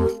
you